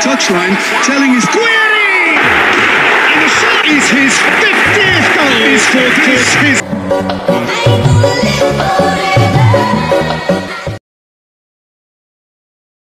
touchline telling his query! And the shot is his 50th goal! Is for this his...